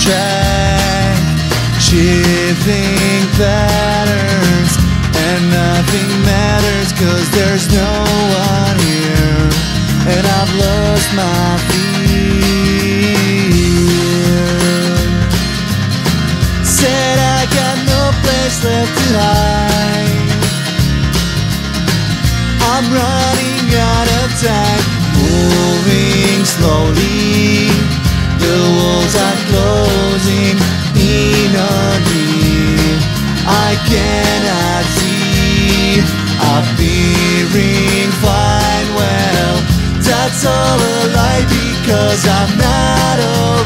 track, shifting patterns, and nothing matters cause there's no one here, and I've lost my fear. Said I got no place left to hide. I'm running out of time, moving slowly. all a lie because I'm not alone